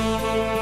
Música